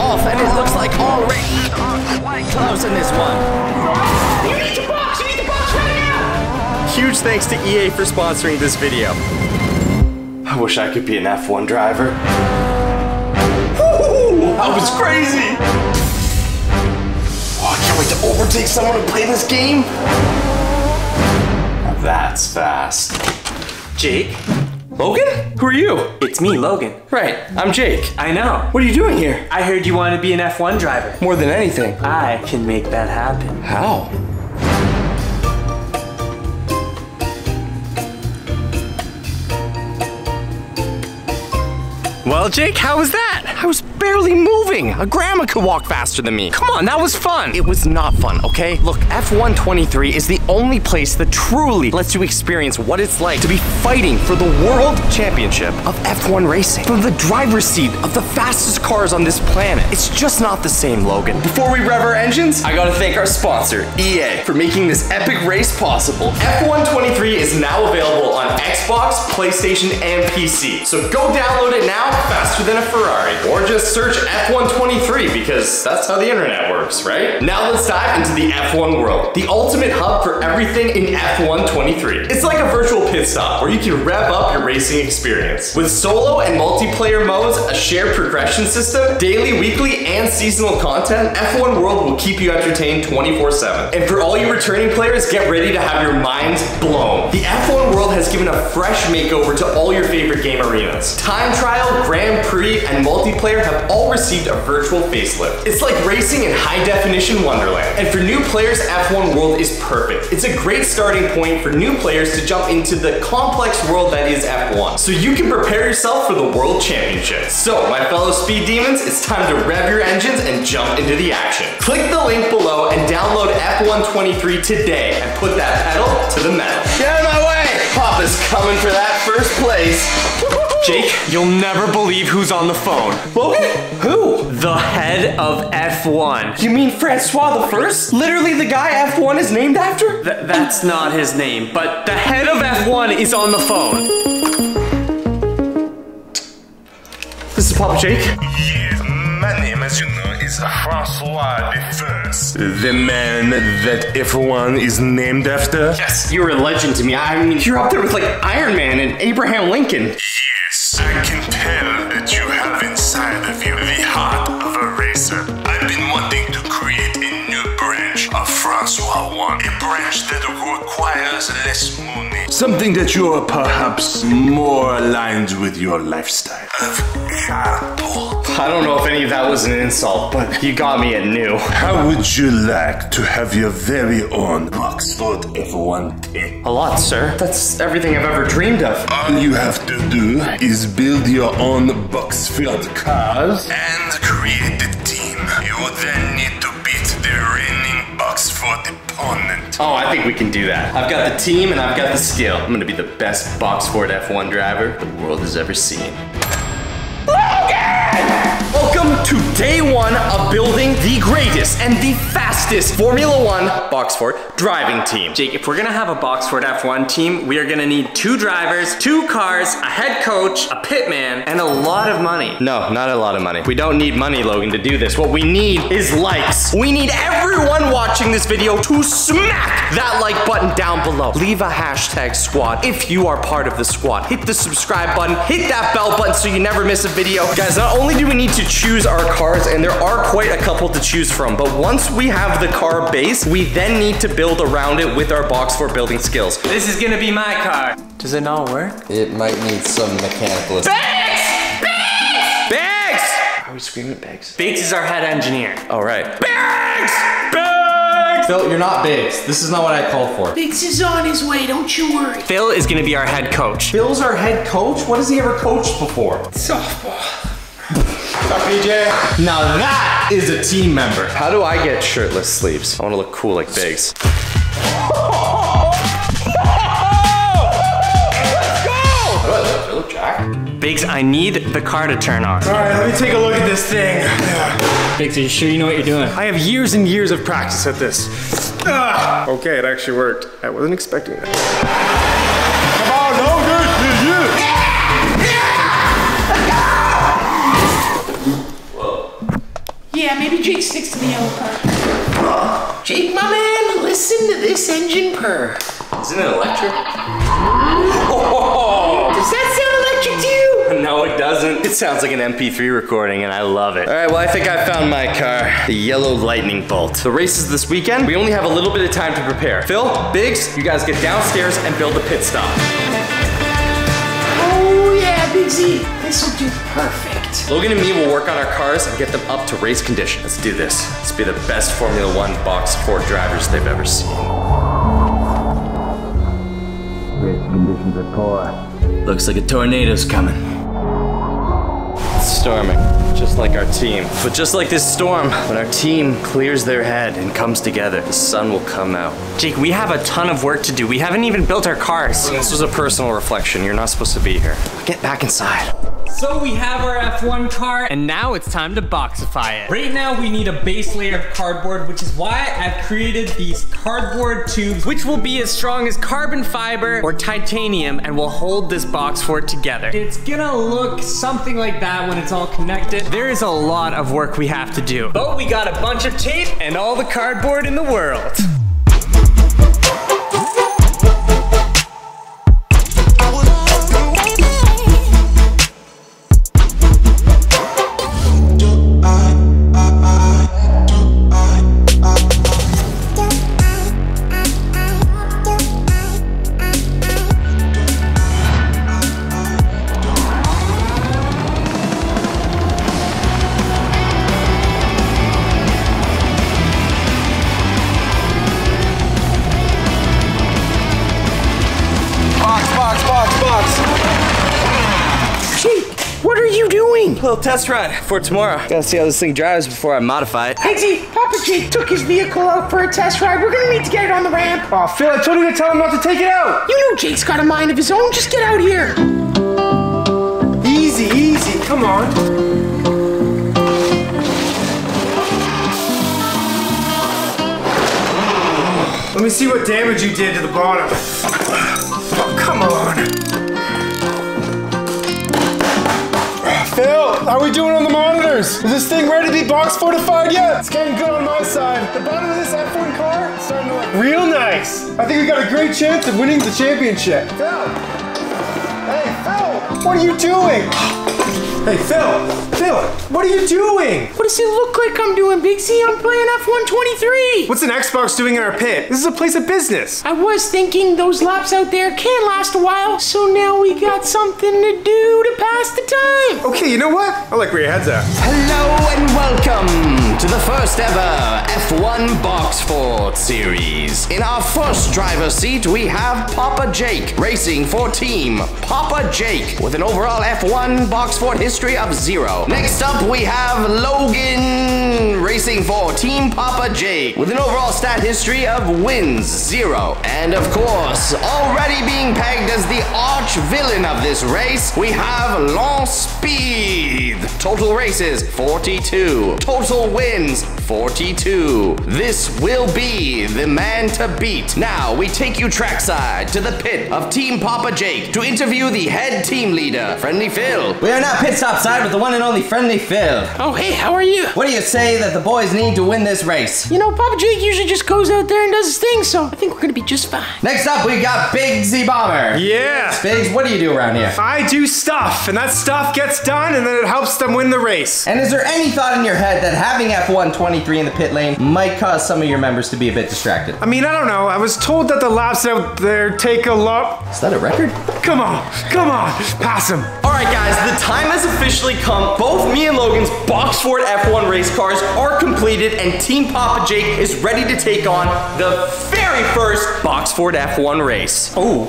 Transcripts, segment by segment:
off, and it looks like already in this one. You need to box! You need to box right now! Huge thanks to EA for sponsoring this video. I wish I could be an F1 driver. Woo! That was crazy! Oh, I can't wait to overtake someone and play this game. Now that's fast. Jake? Logan? Who are you? It's me, Logan. Right, I'm Jake. I know. What are you doing here? I heard you want to be an F1 driver. More than anything. I can make that happen. How? Well, Jake, how was that? I was barely moving. A grandma could walk faster than me. Come on, that was fun. It was not fun, okay? Look, F1 23 is the only place that truly lets you experience what it's like to be fighting for the world championship of F1 racing. From the driver's seat of the fastest cars on this planet. It's just not the same, Logan. Before we rev our engines, I gotta thank our sponsor, EA, for making this epic race possible. F1 23 is now available on Xbox, PlayStation, and PC. So go download it now, faster than a Ferrari. Or just search F1 23 because that's how the internet works, right? Now let's dive into the F1 world, the ultimate hub for everything in F1 23. It's like a virtual pit stop where you can rev up your racing experience. With solo and multiplayer modes, a shared progression system, daily, weekly, and seasonal content, F1 World will keep you entertained 24-7. And for all you returning players, get ready to have your minds blown. The F1 World has given a fresh makeover to all your favorite game arenas. Time trial, Grand Prix, and multiplayer have all received a virtual facelift. It's like racing in high definition wonderland. And for new players, F1 World is perfect. It's a great starting point for new players to jump into the complex world that is F1. So you can prepare yourself for the World Championship. So my fellow speed demons, it's time to rev your engines and jump into the action. Click the link below and download F1 23 today and put that pedal to the metal. Get out of my way! Papa's coming for that first place. Jake, you'll never believe who's on the phone. Logan? Who? The head of F1. You mean Francois the First? Literally the guy F1 is named after? Th- that's not his name, but the head of F1 is on the phone. This is Papa Jake. Yeah, my name, as you know, is Francois the First. The man that everyone is named after? Yes, you're a legend to me. I mean, you're up there with like Iron Man and Abraham Lincoln. Yes, I can tell that you have inside of you the heart of a racer. I've been wanting to create a new branch of Francois One, a branch that requires less. Something that you are perhaps more aligned with your lifestyle of. I don't know if any of that was an insult, but you got me at new. How would you like to have your very own Box Fort F1 team? A lot, sir. That's everything I've ever dreamed of. All you have to do is build your own box-filled cars and create Oh, I think we can do that. I've got the team and I've got the skill. I'm gonna be the best Box Fort F1 driver the world has ever seen. Welcome to day one of building the greatest and the fastest Formula One Box Fort driving team. Jake, if we're gonna have a Box Fort F1 team, we are gonna need two drivers, two cars, a head coach, a pitman, and a lot of money. No, not a lot of money. We don't need money, Logan, to do this. What we need is likes. We need everyone watching this video to smack that like button down below. Leave a hashtag squad if you are part of the squad. Hit the subscribe button, hit that bell button so you never miss a video. Guys, not only do we need to choose our cars, and there are quite a couple to choose from, but once we have the car base, we then need to build around it with our box fort building skills. This is gonna be my car. Does it not work? It might need some mechanical. Bags! Bags! Bags! Are we screaming at Bags? Biggs is our head engineer. All right. Bags! Bags! Phil, you're not Biggs. This is not what I called for. Biggs is on his way, don't you worry. Phil is gonna be our head coach. Bill's our head coach? What has he ever coached before? Softball. Now that is a team member. How do I get shirtless sleeves? I want to look cool like Biggs. Biggs, I need the car to turn on. All right, let me take a look at this thing. Biggs, are you sure you know what you're doing? I have years and years of practice at this. Ah, okay, it actually worked. I wasn't expecting that. Yeah, maybe Jake sticks to the yellow car. Jake, my man, listen to this engine purr. Isn't it electric? Oh. Does that sound electric to you? No, it doesn't. It sounds like an MP3 recording, and I love it. All right, well, I think I found my car, the yellow lightning bolt. The race is this weekend. We only have a little bit of time to prepare. Phil, Biggs, you guys get downstairs and build a pit stop. Oh yeah, Big Z. This will do perfect. Logan and me will work on our cars and get them up to race condition. Let's do this. Let's be the best Formula One box fort drivers they've ever seen. Race conditions are poor. Looks like a tornado's coming. It's storming, just like our team. But just like this storm, when our team clears their head and comes together, the sun will come out. Jake, we have a ton of work to do. We haven't even built our cars. This was a personal reflection. You're not supposed to be here. Get back inside. So we have our F1 car, and now it's time to boxify it. Right now, we need a base layer of cardboard, which is why I've created these cardboard tubes, which will be as strong as carbon fiber or titanium, and will hold this box fort together. It's gonna look something like that when it's all connected. There is a lot of work we have to do, but we got a bunch of tape and all the cardboard in the world. Little test ride for tomorrow. Gotta see how this thing drives before I modify it. Big Z, Papa Jake took his vehicle out for a test ride. We're gonna need to get it on the ramp. Oh, Phil, I told you to tell him not to take it out. You know Jake's got a mind of his own. Just get out here. Easy, easy. Come on. Let me see what damage you did to the bottom. Oh, come on. Phil, how are we doing on the monitors? Is this thing ready to be box fortified yet? It's getting good on my side. The bottom of this F1 car is starting to look real nice. I think we got a great chance of winning the championship. Phil! Hey, Phil! What are you doing? Hey, Phil! Phil, what are you doing? What does it look like I'm doing, Big Z? I'm playing F1 23. What's an Xbox doing in our pit? This is a place of business. I was thinking those laps out there can't last a while, so now we got something to do to pass the time. Okay, you know what? I like where your head's at. Hello and welcome to the first ever F1 Box Fort series. In our first driver's seat, we have Papa Jake racing for Team Papa Jake with an overall F1 Box Fort history of zero. Next up, we have Logan racing for Team Papa Jake with an overall stat history of wins zero. And of course, already being pegged as the arch villain of this race, we have Lance Speed. Total races 42. Total wins 42. This will be the man to beat. Now we take you trackside to the pit of Team Papa Jake to interview the head team leader, Friendly Phil. We are now pit stop side with the one and only friendly Phil. Oh, hey, how are you? What do you say that the boys need to win this race? You know, Papa Jake usually just goes out there and does his thing, so I think we're gonna be just fine. Next up, we got Big Z Bomber. Yeah. Biggs, what do you do around here? I do stuff, and that stuff gets done, and then it helps them win the race. And is there any thought in your head that having F1 23 in the pit lane might cause some of your members to be a bit distracted? I mean, I don't know. I was told that the laps out there take a lot. Is that a record? Come on, come on, pass him. All right, guys, the time has officially come. Both me and Logan's box fort F1 race cars are completed, and Team Papa Jake is ready to take on the very first box fort F1 race. Oh.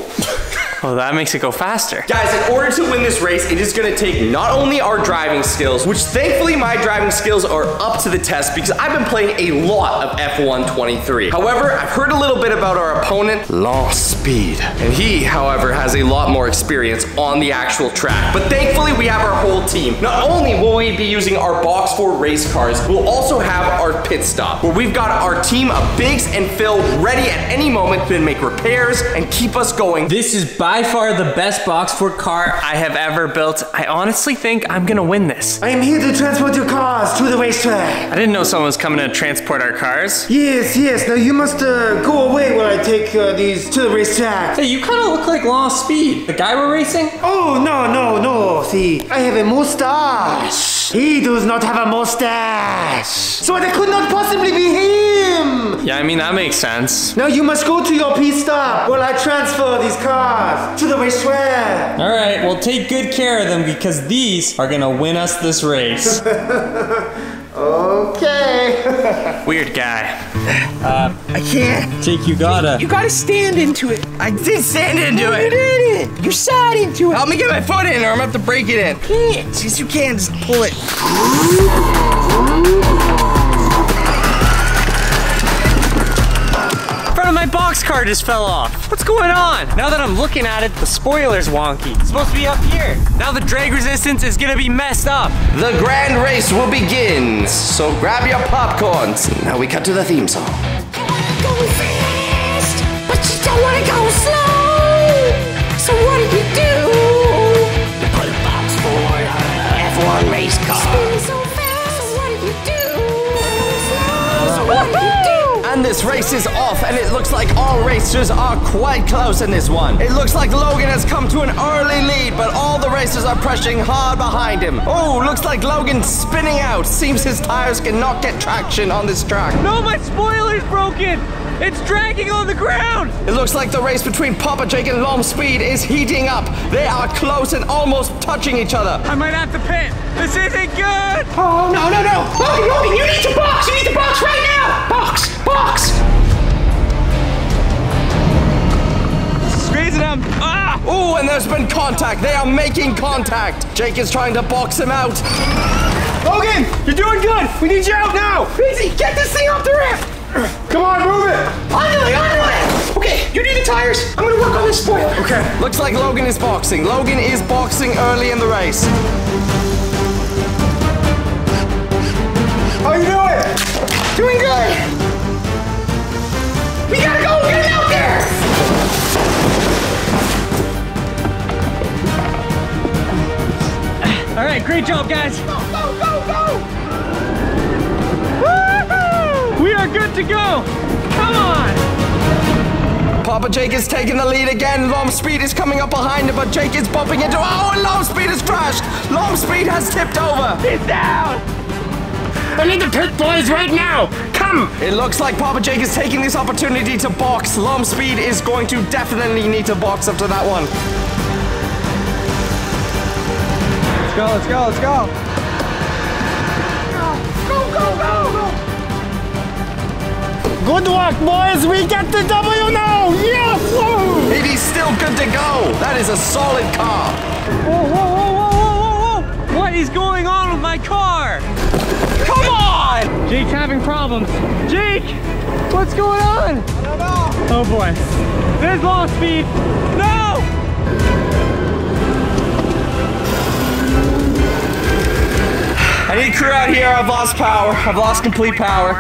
Oh, that makes it go faster. Guys, in order to win this race, it is gonna take not only our driving skills, which thankfully my driving skills are up to the test because I've been playing a lot of F1 23. However, I've heard a little bit about our opponent, Lance Speed. And he, however, has a lot more experience on the actual track. But thankfully, we have our whole team. Not only will we be using our box fort race cars, we'll also have our pit stop, where we've got our team of Biggs and Phil ready at any moment to make repairs and keep us going. This is by far the best box fort car I have ever built. I honestly think I'm gonna win this. I am here to transport your cars. to the racetrack. I didn't know someone was coming to transport our cars. Yes, yes. Now you must uh, go away while I take uh, these to the racetrack. Hey, you kind of look like Lost Speed, the guy we're racing. Oh, no, no, no. See, I have a mustache. He does not have a mustache. So that could not possibly be him. Yeah, I mean, that makes sense. Now you must go to your pit stop while I transfer these cars to the racetrack. All right, well, take good care of them because these are gonna win us this race. Okay. Weird guy. Um, I can't. Jake, you gotta. You gotta stand into it. I did stand into it. You did it. You sat into it. Help me get my foot in or I'm gonna have to break it in. Can't. Since you can, just pull it. Front of my box car just fell off. What's going on? Now that I'm looking at it, the spoiler's wonky. It's supposed to be up here. Now the drag resistance is gonna be messed up. The grand race will begin. So grab your popcorns. Now we cut to the theme song. Go fast, but you don't wanna go slow. This race is off, and it looks like all racers are quite close in this one. It looks like Logan has come to an early lead, but all the racers are pressing hard behind him. Oh, looks like Logan's spinning out. Seems his tires cannot get traction on this track. No, my spoiler's broken. It's dragging on the ground. It looks like the race between Papa Jake and Lom Speed is heating up. They are close and almost touching each other. I might have to pit. This isn't good. Oh, no, no, no. Logan, Logan, you need to box. You need to box right now. Box, box. Squeezing him. Ah! Oh, and there's been contact. They are making contact. Jake is trying to box him out. Logan, you're doing good. We need you out now. Easy, get this thing off the ramp. Come on, move it. On the way, on the way. Okay, you do the tires. I'm gonna work on this spoiler. Okay. Looks like Logan is boxing. Logan is boxing early in the race. How you doing? Doing good. We gotta go. Get him out there. All right, great job, guys. Go, go, go, go. To go. Come on. Papa Jake is taking the lead again. Lom Speed is coming up behind him, but Jake is bumping into. Oh, and Lom Speed has crashed. Lom Speed has tipped over. He's down. I need the pit boys right now. Come. It looks like Papa Jake is taking this opportunity to box. Lom Speed is going to definitely need to box after that one. Let's go, let's go, let's. Go, Good work, boys. We get the W now. Yes. Woo. It is still good to go. That is a solid car. Whoa, whoa, whoa, whoa, whoa, whoa, whoa! What is going on with my car? Come on! Jake's having problems. Jake, what's going on? I don't know. Oh boy, there's lost speed. No! I need crew out here. I've lost power. I've lost complete power.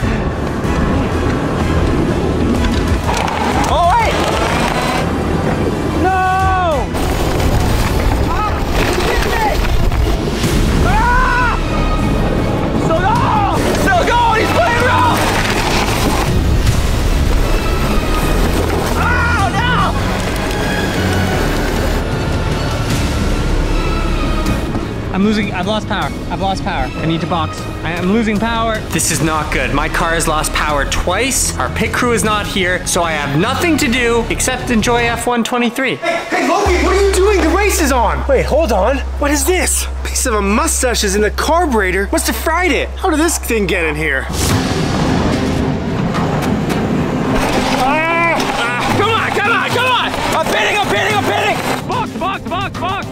I've lost power. I've lost power. I need to box. I am losing power. This is not good. My car has lost power twice. Our pit crew is not here, so I have nothing to do except enjoy F1 23. Hey, Logan, what are you doing? The race is on. Wait, hold on. What is this? Piece of a mustache is in the carburetor. Must have fried it. How did this thing get in here? Ah! Ah! Come on, come on, come on! I'm pitting, I'm pitting, I'm pitting!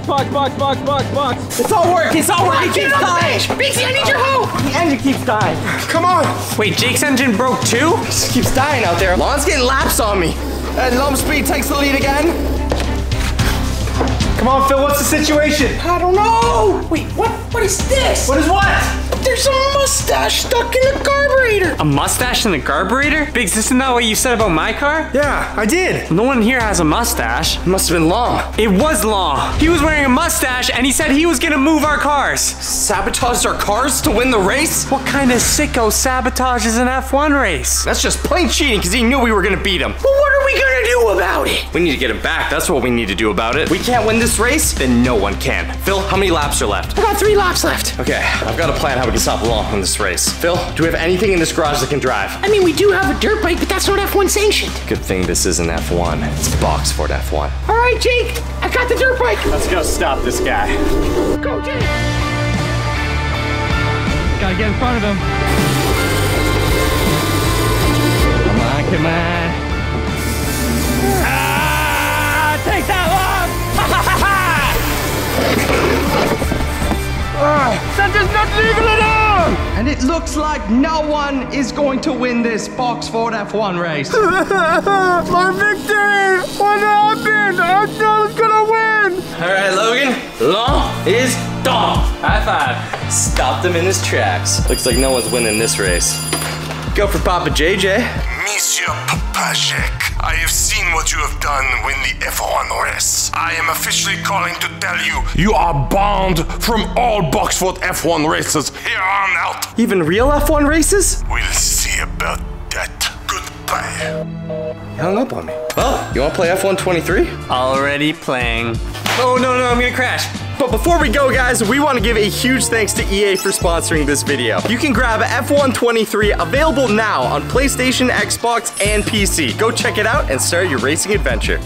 box, box, box, box, box. It's all work. It's all work. He keeps dying. Big Z, I need your help. The engine keeps dying. Come on. Wait, Jake's engine broke too? He just keeps dying out there. Lon's getting laps on me. And Lump Speed takes the lead again. Come on, Phil, what's the situation? I don't know. Wait, what? What is this? What is what? There's a mustache mustache stuck in the carburetor. A mustache in the carburetor? Biggs, isn't that what you said about my car? Yeah, I did. No one here has a mustache. Must have been long. It was long. He was wearing a mustache and he said he was gonna move our cars. Sabotaged our cars to win the race? What kind of sicko sabotages an F1 race? That's just plain cheating because he knew we were gonna beat him. Well, what are we gonna do about it? We need to get him back. That's what we need to do about it. We can't win this race, then no one can. Phil, how many laps are left? I got three laps left. Okay, I've got a plan how we can stop along in this race. Phil, do we have anything in this garage that can drive? I mean, we do have a dirt bike, but that's not F1 sanctioned. Good thing this isn't F1. It's Box Fort F1. All right, Jake, I got the dirt bike. Let's go stop this guy. Go, Jake. Gotta get in front of him. Come on, come on. Ah, take that And it looks like no one is going to win this Box Fort F1 race. My victory! What happened? I thought I was gonna win! All right, Logan. Long is done. High five. Stopped him in his tracks. Looks like no one's winning this race. Go for Papa JJ. Monsieur Papajek, I have seen what you have done when the F1 race. I am officially calling to tell you you are banned from all Box Fort F1 races here on out. Even real F1 races? We'll see about that. Goodbye. He hung up on me. Well, you want to play F1 23? Already playing. Oh, no, no, I'm gonna crash. But before we go, guys, we want to give a huge thanks to EA for sponsoring this video. You can grab F1 23 available now on PlayStation, Xbox, and PC. Go check it out and start your racing adventure.